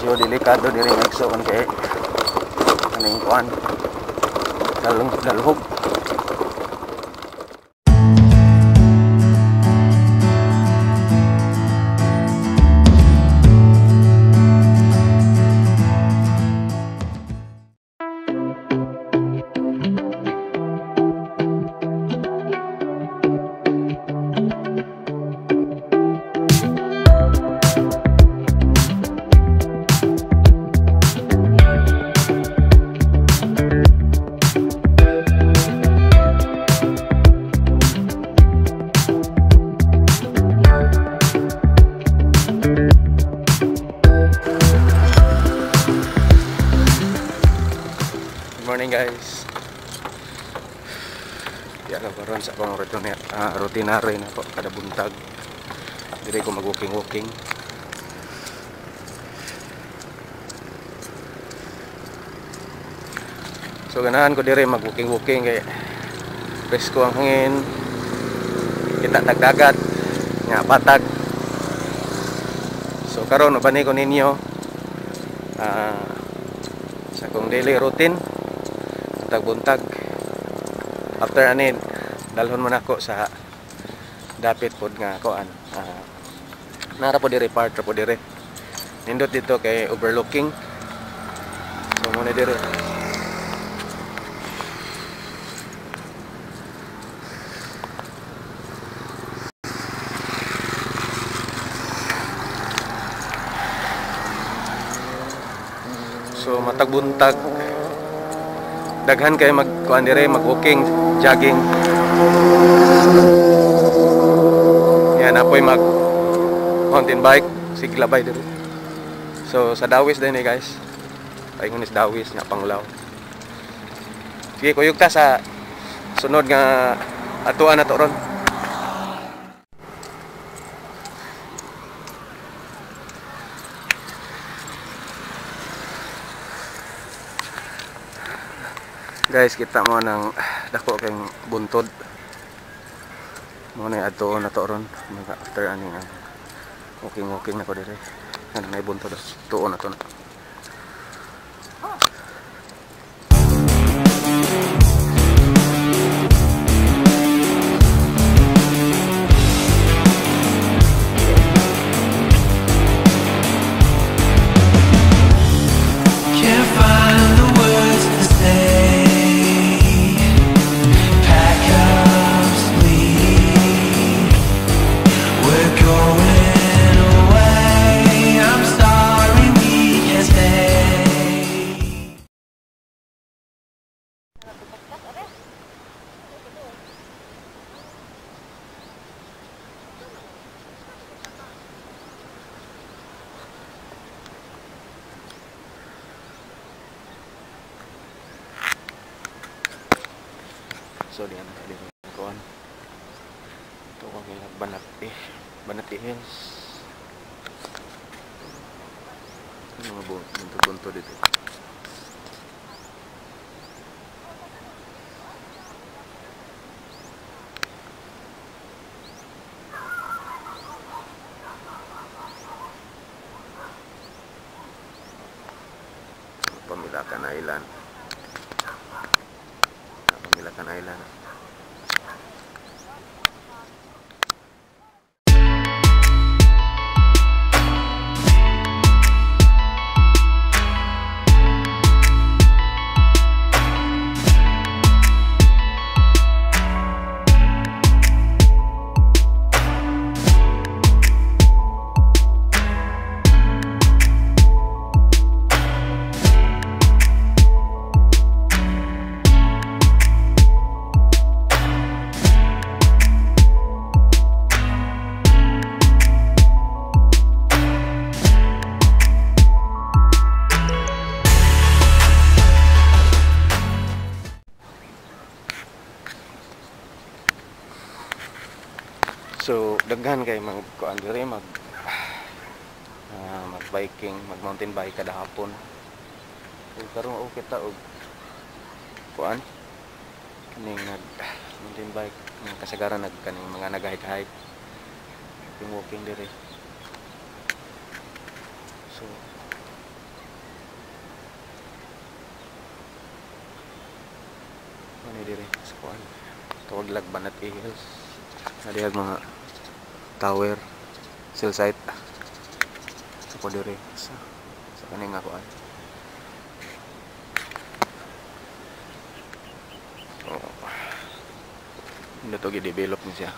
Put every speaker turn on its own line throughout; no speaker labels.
medyo delikado diri nagsuon kay kaning kuan. Dalong dalhog morning guys. Yan ang karon sa akong rutine, uh, rutinary na po kada buntag. Dire ko mag-walking-walking. So ganahan ko dire mag-walking-walking kay presko ang hangin. Kita tagdagat nga patag. So karon ubani ko ninyo ah sa kong daily routine buntag buntag after ani dalhon man ako sa dapit pod nga kuan. Uh, nara po dire part po dire nindot dito kay overlooking. So muna dire So matag buntag daghan kay mag kuan dire mag walking, jogging. Yan apoy mag mountain bike, siglabay dire. So sa Dawis din eh guys. Paingon is Dawis nga panglaw. Sige kuyog ta sa sunod nga atuan na to ron. Guys kita mo ng dako kang buntod. Mo na ato na to ron. After ani nga walking walking na ko dire may buntod. Tuon na to na so diyan na kali kuan ito ko kay banat eh banat hills ano mga buntod buntod dito Pamilakan Island. que la están. So daghan kay mag kuan diri mag ah, uh, mag biking, mag mountain bike kada hapon. So karon okay ta og kuan kaning nag mountain bike ng kasagaran nag kaning mga nag-hike-hike. Yung walking diri. So ano diri sa kuan tawag lagbanat hills nadihag mga tower, cell site. Sa diri sa sa kaning nga kuan. Oh. Hindi to gi-develop ni siya.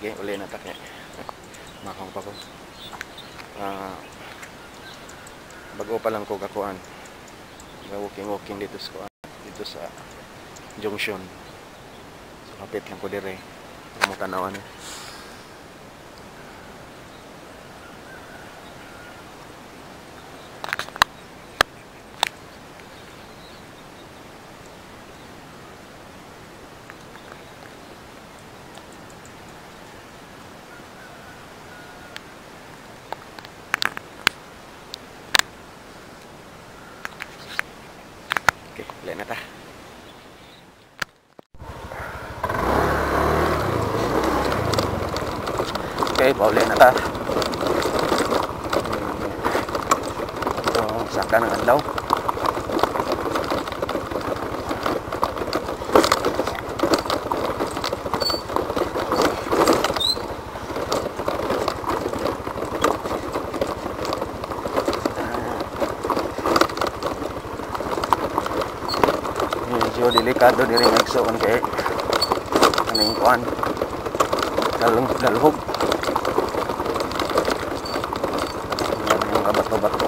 Sige, uli na take. Makong pa ko. Ah, bago pa lang ko kakuan. Walking walking dito sa dito sa junction. So, kapit lang ko dire. Amo tanawan. Ta. Okay, pauli na ta. Ito, saka ng adlaw. Medyo delikado diri nagsuon kay aning kuan dalong dalhog mga bato-bato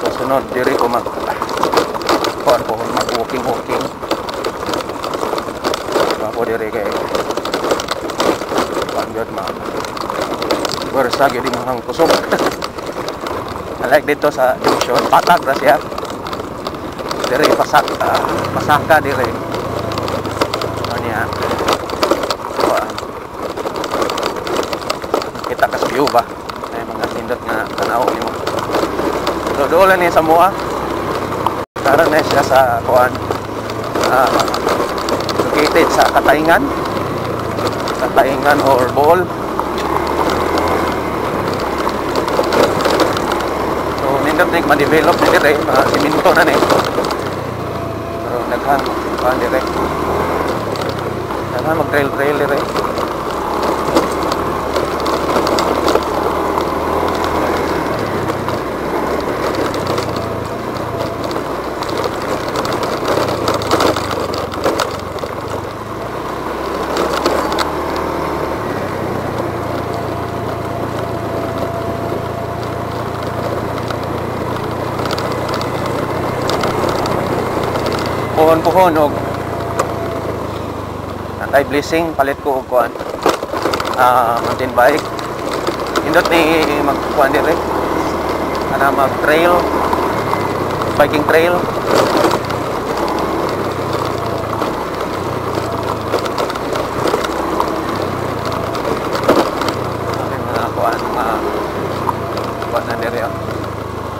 so sunod diri ko mag kuan ko mag walking. Walking ako diri kay kuan gyud ma Wersa gyud imong kusog I like dito sa junction. Patag ra siya. Dire pasak ah, pasaka dire. Ano niya? Kuan. Kita ka sa view ba? May mga sindot nga tanaw nimo. So doon ni sa mua. Karon na siya sa kuan. Ah, located sa Kataingan. Kataingan or Bohol. Na yung ma-develop na dire, mga siminto na ni. Pero naghang, kuhan dire. Naghang mag-trail-trail dire. Puhon-puhon og Natay blessing palit ko og kuan. Ah, mountain bike. Indot ni magkuan dire. Ana mag trail. Biking trail. Oh.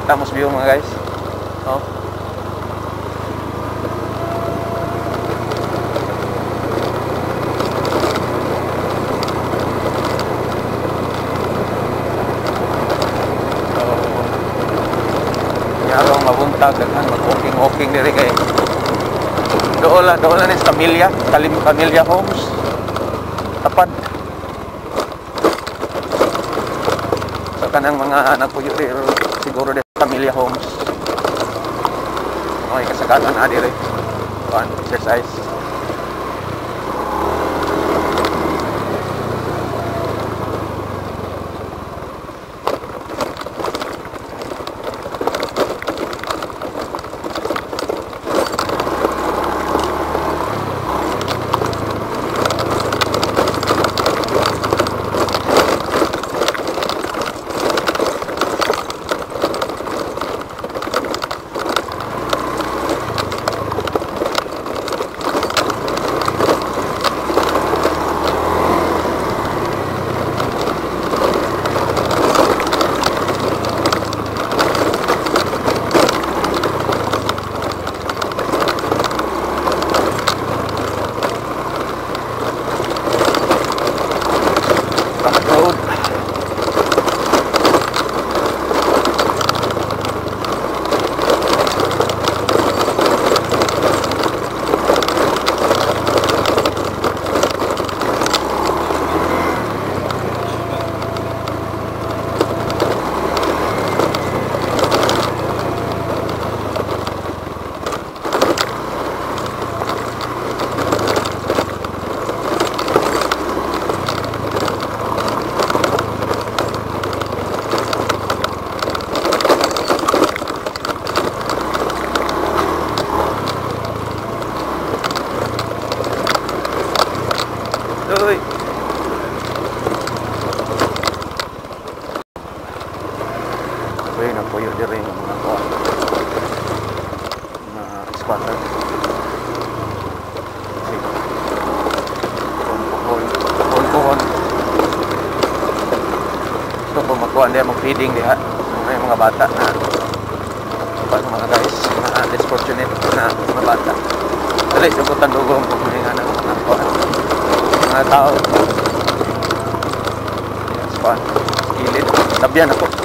Tamos view mga guys. Yarong mabuntag daghan mag-walking walking diri kay doon lang doon lang ni sa pamilya, kalim pamilya homes. Tapad. So kanang mga yun pero siguro din pamilya homes. Okay, kasagalan na diri. Kuan exercise. Water. Sige. Kuhon, kuhon, kuhon. Gusto ko makuha niya mag-feeding diha. May mga bata na paano mga guys, mga less fortunate na mga bata. Dali, subutan dugong kung may nga ng mga kuha. Mga tao. Yes, kuha. Gilid. Tabyan ako.